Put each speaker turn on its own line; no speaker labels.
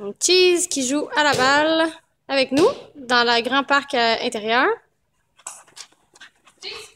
Donc, Cheese qui joue à la balle avec nous dans le grand parc euh, intérieur.
Cheese.